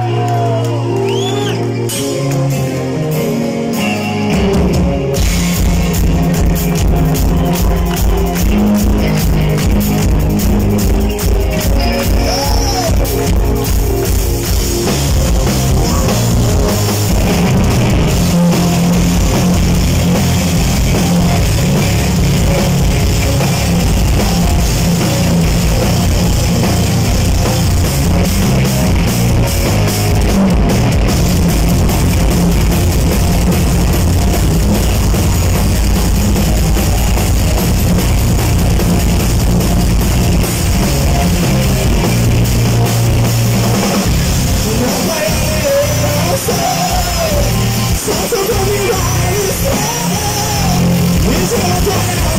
Música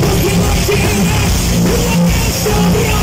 we will kill us? Who